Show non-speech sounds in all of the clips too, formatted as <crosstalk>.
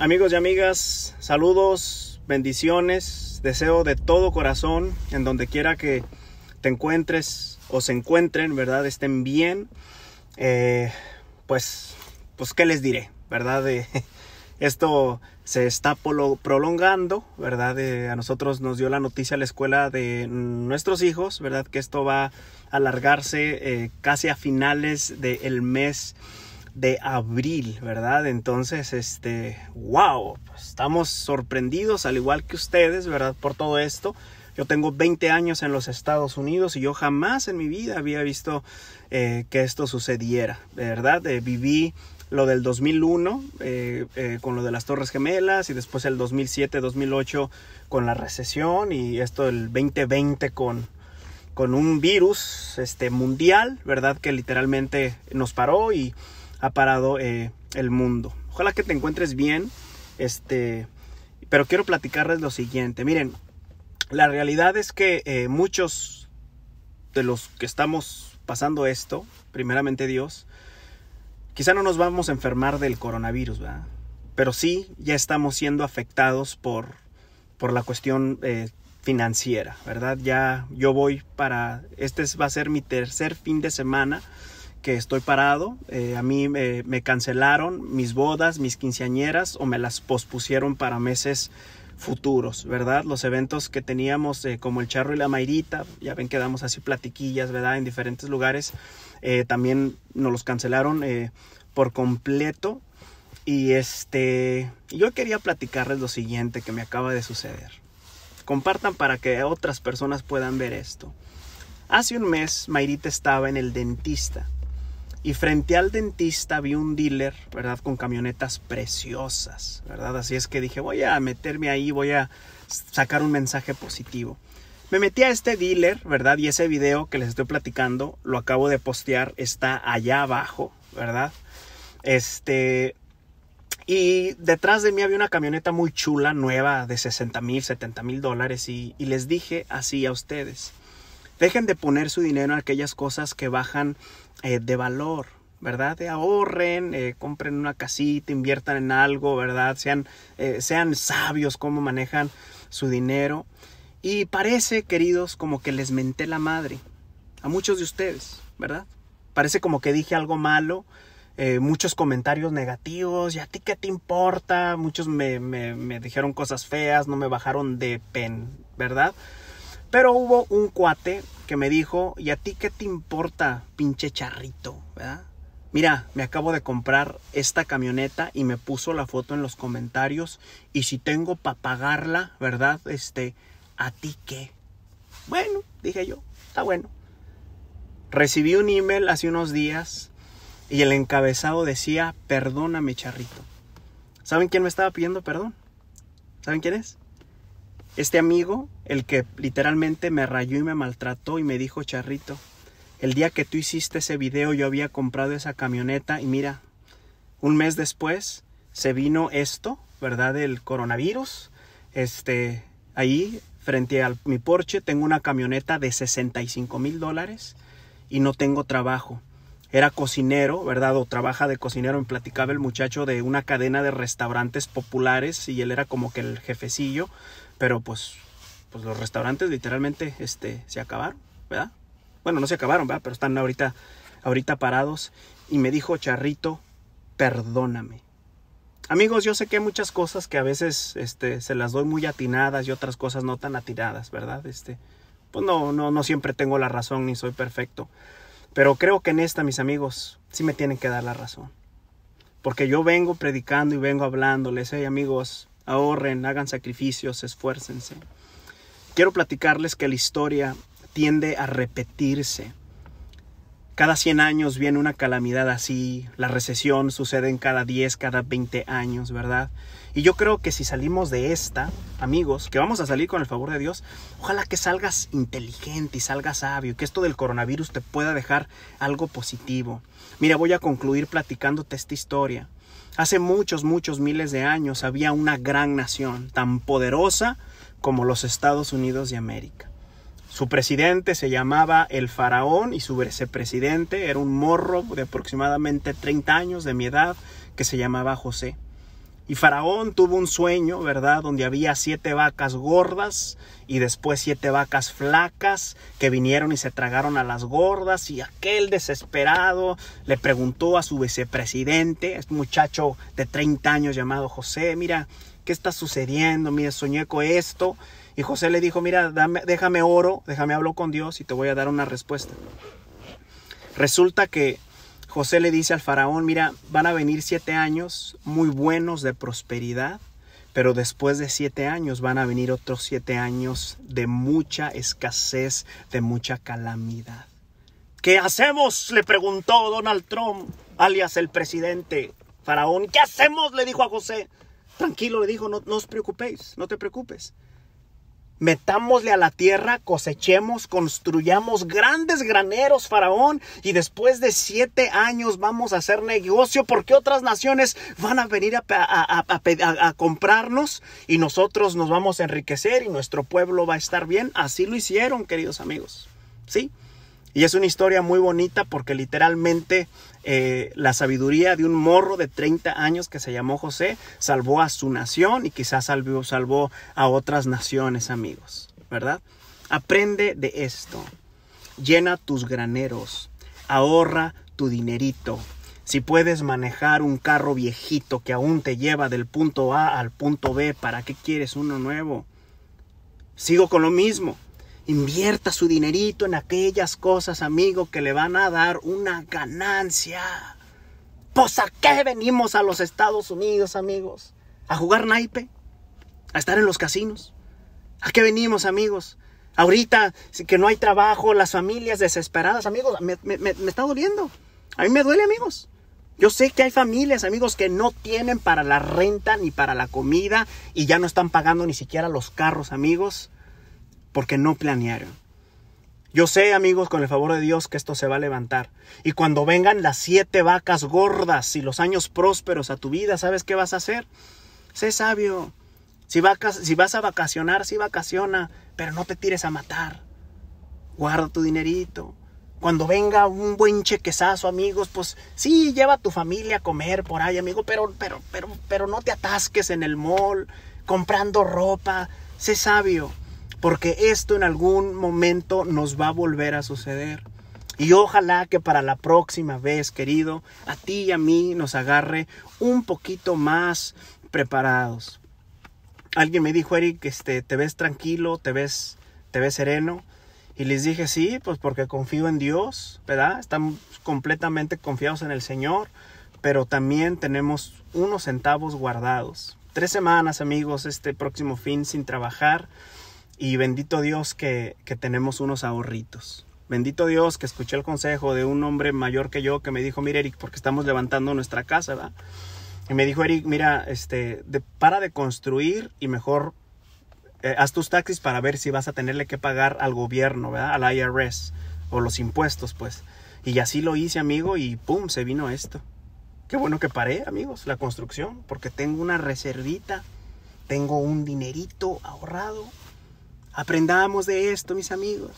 Amigos y amigas, saludos, bendiciones, deseo de todo corazón, en donde quiera que te encuentres o se encuentren, ¿verdad? Estén bien. Eh, pues, pues, ¿qué les diré? ¿Verdad? <laughs> esto se está prolongando, ¿verdad? a nosotros nos dio la noticia la escuela de nuestros hijos, ¿verdad? Que esto va a alargarse eh, casi a finales del mes de abril, ¿verdad? Entonces, este, wow, estamos sorprendidos al igual que ustedes, ¿verdad? Por todo esto. Yo tengo 20 años en los Estados Unidos y yo jamás en mi vida había visto eh, que esto sucediera, ¿verdad? Eh, viví lo del 2001 eh, con lo de las Torres Gemelas y después el 2007-2008 con la recesión y esto el 2020 con, con un virus este, mundial, ¿verdad? Que literalmente nos paró y ha parado eh, el mundo. Ojalá que te encuentres bien, este, pero quiero platicarles lo siguiente. Miren, la realidad es que eh, muchos de los que estamos pasando esto, primeramente Dios, quizá no nos vamos a enfermar del coronavirus, ¿verdad? Pero sí ya estamos siendo afectados por, por la cuestión eh, financiera, ¿verdad? Ya yo voy para, este va a ser mi tercer fin de semana que estoy parado. Eh, a mí me cancelaron mis bodas, mis quinceañeras o me las pospusieron para meses futuros, ¿verdad? Los eventos que teníamos eh, como el charro y la mairita, ya ven que damos así platiquillas, ¿verdad? En diferentes lugares, eh, también nos los cancelaron por completo. Y este, yo quería platicarles lo siguiente que me acaba de suceder. Compartan para que otras personas puedan ver esto. Hace un mes Mayrita estaba en el dentista y frente al dentista vi un dealer, ¿verdad? Con camionetas preciosas, ¿verdad? Así es que dije, voy a meterme ahí, voy a sacar un mensaje positivo. Me metí a este dealer, ¿verdad? Y ese video que les estoy platicando, lo acabo de postear, está allá abajo, ¿verdad? Este... Y detrás de mí había una camioneta muy chula, nueva, de 60 mil, 70 mil dólares. Y, y les dije así a ustedes, dejen de poner su dinero en aquellas cosas que bajan eh, de valor, ¿verdad? De ahorren, eh, compren una casita, inviertan en algo, ¿verdad? Sean, eh, sean sabios cómo manejan su dinero. Y parece, queridos, como que les menté la madre a muchos de ustedes, ¿verdad? Parece como que dije algo malo, muchos comentarios negativos, ¿y a ti qué te importa? Muchos me, me, me dijeron cosas feas, no me bajaron de pen, ¿verdad? Pero hubo un cuate que me dijo, ¿y a ti qué te importa, pinche charrito? ¿verdad? Mira, me acabo de comprar esta camioneta y me puso la foto en los comentarios. Y si tengo para pagarla, ¿verdad? Este, ¿a ti qué? Bueno, dije yo, está bueno. Recibí un email hace unos días y el encabezado decía, perdóname, charrito. ¿Saben quién me estaba pidiendo perdón? ¿Saben quién es? Este amigo, el que literalmente me rayó y me maltrató y me dijo, Charrito, el día que tú hiciste ese video yo había comprado esa camioneta y mira, un mes después se vino esto, ¿verdad? El coronavirus. Este, ahí, frente a mi Porsche, tengo una camioneta de 65 mil dólares y no tengo trabajo. Era cocinero, ¿verdad? O trabaja de cocinero. Me platicaba el muchacho de una cadena de restaurantes populares y él era como que el jefecillo pero pues, pues los restaurantes literalmente este, se acabaron, ¿verdad? Bueno, no se acabaron, ¿verdad? Pero están ahorita, ahorita parados. Y me dijo Charrito, perdóname. Amigos, yo sé que hay muchas cosas que a veces este, se las doy muy atinadas y otras cosas no tan atinadas, ¿verdad? Este, pues no, no, no siempre tengo la razón ni soy perfecto. Pero creo que en esta, mis amigos, sí me tienen que dar la razón. Porque yo vengo predicando y vengo hablándoles, hey amigos, ahorren, hagan sacrificios, esfuércense. Quiero platicarles que la historia tiende a repetirse. Cada 100 años viene una calamidad así, la recesión sucede en cada 10, cada 20 años, ¿verdad? Y yo creo que si salimos de esta, amigos, que vamos a salir con el favor de Dios, ojalá que salgas inteligente y salgas sabio, que esto del coronavirus te pueda dejar algo positivo. Mira, voy a concluir platicándote esta historia. Hace muchos, muchos miles de años había una gran nación, tan poderosa como los Estados Unidos de América. Su presidente se llamaba el faraón y su vicepresidente era un morro de aproximadamente 30 años de mi edad que se llamaba José. Y Faraón tuvo un sueño, ¿verdad? Donde había siete vacas gordas y después siete vacas flacas que vinieron y se tragaron a las gordas y aquel desesperado le preguntó a su vicepresidente, este muchacho de 30 años llamado José, mira, ¿qué está sucediendo? Mira, soñé esto. Y José le dijo, mira, dame, déjame oro, déjame hablar con Dios y te voy a dar una respuesta. Resulta que José le dice al faraón, mira, van a venir siete años muy buenos de prosperidad, pero después de siete años van a venir otros siete años de mucha escasez, de mucha calamidad. ¿Qué hacemos? le preguntó Donald Trump, alias el presidente faraón. ¿Qué hacemos? le dijo a José. Tranquilo, le dijo, no os preocupéis, no te preocupes metámosle a la tierra, cosechemos, construyamos grandes graneros, faraón, y después de siete años vamos a hacer negocio porque otras naciones van a venir a, a, comprarnos y nosotros nos vamos a enriquecer y nuestro pueblo va a estar bien. Así lo hicieron, queridos amigos. ¿Sí? Y es una historia muy bonita porque literalmente eh, la sabiduría de un morro de 30 años que se llamó José salvó a su nación y quizás salvó, salvó a otras naciones, amigos, ¿verdad? Aprende de esto. Llena tus graneros. Ahorra tu dinerito. Si puedes manejar un carro viejito que aún te lleva del punto A al punto B, ¿para qué quieres uno nuevo? Sigo con lo mismo. Invierta su dinerito en aquellas cosas, amigo, que le van a dar una ganancia. Pues a qué venimos a los Estados Unidos, amigos? ¿A jugar naipe? ¿A estar en los casinos? ¿A qué venimos, amigos? Ahorita que no hay trabajo, las familias desesperadas, amigos, me, me está doliendo. A mí me duele, amigos. Yo sé que hay familias, amigos, que no tienen para la renta ni para la comida y ya no están pagando ni siquiera los carros, amigos porque no planearon. Yo sé, amigos, con el favor de Dios, que esto se va a levantar. Y cuando vengan las siete vacas gordas y los años prósperos a tu vida, ¿sabes qué vas a hacer? Sé sabio. Si, si vas a vacacionar, sí vacaciona, pero no te tires a matar. Guarda tu dinerito. Cuando venga un buen chequezazo, amigos, pues sí, lleva a tu familia a comer por ahí, amigo, pero, pero, pero, pero no te atasques en el mall comprando ropa. Sé sabio porque esto en algún momento nos va a volver a suceder. Y ojalá que para la próxima vez, querido, a ti y a mí nos agarre un poquito más preparados. Alguien me dijo, Eric, este, te ves tranquilo, te ves, te ves sereno. Y les dije, sí, pues porque confío en Dios, ¿verdad? Estamos completamente confiados en el Señor, pero también tenemos unos centavos guardados. Tres semanas, amigos, este próximo fin sin trabajar. Y bendito Dios que, tenemos unos ahorritos. Bendito Dios que escuché el consejo de un hombre mayor que yo que me dijo, mira Eric, porque estamos levantando nuestra casa, ¿verdad? Y me dijo, Eric, mira, este, para de construir y mejor eh, haz tus taxis para ver si vas a tenerle que pagar al gobierno, ¿verdad? Al IRS o los impuestos, pues. Y así lo hice, amigo, y pum, se vino esto. Qué bueno que paré, amigos, la construcción, porque tengo una reservita, tengo un dinerito ahorrado Aprendamos de esto, mis amigos.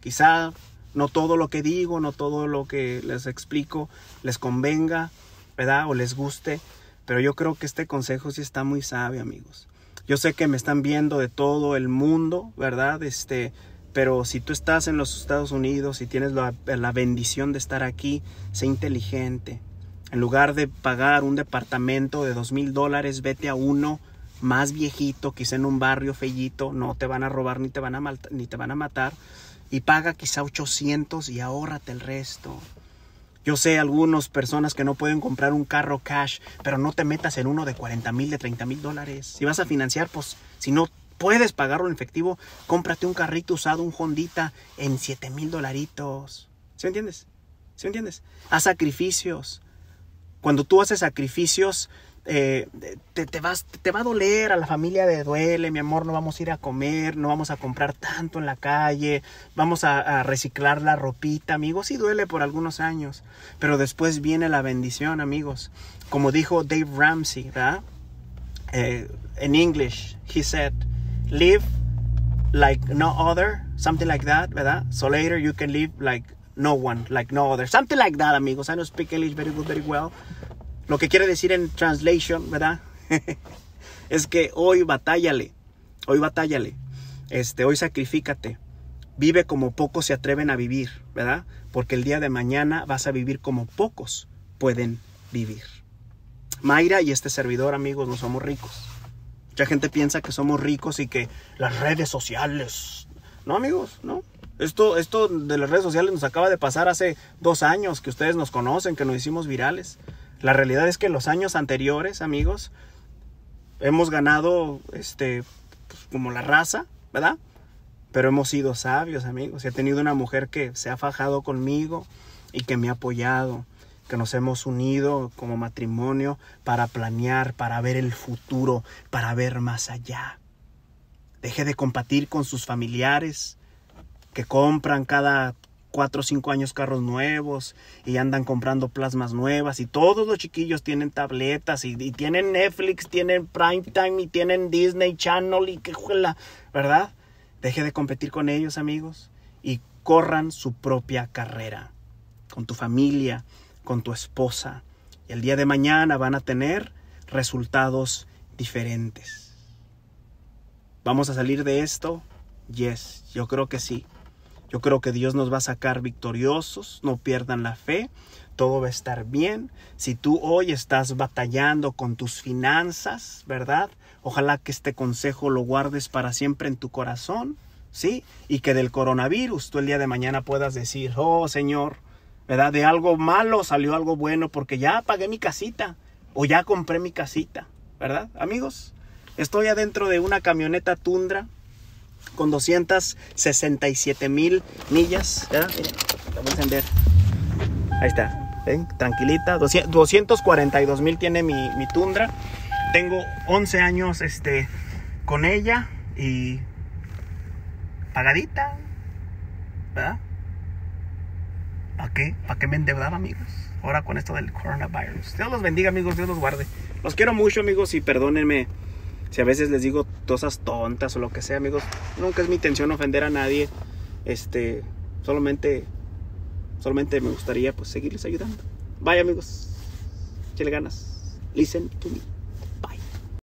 Quizá no todo lo que digo, no todo lo que les explico les convenga, ¿verdad? O les guste, pero yo creo que este consejo sí está muy sabio, amigos. Yo sé que me están viendo de todo el mundo, ¿verdad? Este, pero si tú estás en los Estados Unidos y tienes la, la bendición de estar aquí, sé inteligente. En lugar de pagar un departamento de dos mil dólares, vete a uno más viejito, quizá en un barrio fellito, no te van a robar ni te van a, ni te van a matar, y paga quizá 800 y ahórrate el resto. Yo sé algunas personas que no pueden comprar un carro cash, pero no te metas en uno de 40 mil, de 30 mil dólares. Si vas a financiar, pues si no puedes pagarlo en efectivo, cómprate un carrito usado, un Hondita en 7 mil dolaritos. ¿Sí entiendes? ¿Sí entiendes? Haz sacrificios. Cuando tú haces sacrificios, eh, te, vas, te va a doler, a la familia de duele, mi amor, no vamos a ir a comer, no vamos a comprar tanto en la calle, vamos a, reciclar la ropita, amigos, sí duele por algunos años, pero después viene la bendición, amigos. Como dijo Dave Ramsey, ¿verdad? Eh, en English, he said, live like no other, something like that, ¿verdad? So later you can live like no one, like no other, something like that, amigos. I don't speak English very good, very well lo que quiere decir en translation, ¿verdad? <laughs> es que hoy batállale, hoy batállale, este, hoy sacrifícate, vive como pocos se atreven a vivir, ¿verdad? Porque el día de mañana vas a vivir como pocos pueden vivir. Mayra y este servidor, amigos, no somos ricos. Mucha gente piensa que somos ricos y que las redes sociales. No, amigos, no. Esto, esto de las redes sociales nos acaba de pasar hace dos años, que ustedes nos conocen, que nos hicimos virales. La realidad es que los años anteriores, amigos, hemos ganado, este, pues, como la raza, ¿verdad? Pero hemos sido sabios, amigos. He tenido una mujer que se ha fajado conmigo y que me ha apoyado, que nos hemos unido como matrimonio para planear, para ver el futuro, para ver más allá. Deje de compartir con sus familiares que compran cada cuatro o cinco años carros nuevos y andan comprando plasmas nuevas y todos los chiquillos tienen tabletas y, tienen Netflix, tienen Primetime y tienen Disney Channel y que juela, ¿verdad? Deje de competir con ellos, amigos, y corran su propia carrera con tu familia, con tu esposa. Y el día de mañana van a tener resultados diferentes. ¿Vamos a salir de esto? Yes, yo creo que sí. Yo creo que Dios nos va a sacar victoriosos, no pierdan la fe, todo va a estar bien. Si tú hoy estás batallando con tus finanzas, ¿verdad? Ojalá que este consejo lo guardes para siempre en tu corazón, ¿sí? Y que del coronavirus tú el día de mañana puedas decir, oh Señor, ¿verdad? De algo malo salió algo bueno porque ya pagué mi casita o ya compré mi casita, ¿verdad? Amigos, estoy adentro de una camioneta Tundra con 267 mil millas, ¿verdad? Miren, la voy a encender. Ahí está, ¿ven? Tranquilita, 242 mil tiene mi, Tundra. Tengo 11 años este, con ella y pagadita, ¿verdad? ¿Para qué? ¿Para qué me endeudaba, amigos? Ahora con esto del coronavirus. Dios los bendiga, amigos. Dios los guarde. Los quiero mucho, amigos, y perdónenme si a veces les digo cosas tontas o lo que sea, amigos. Nunca es mi intención ofender a nadie. Este, solamente, solamente me gustaría pues seguirles ayudando. Bye, amigos. Chile ganas. Listen to me.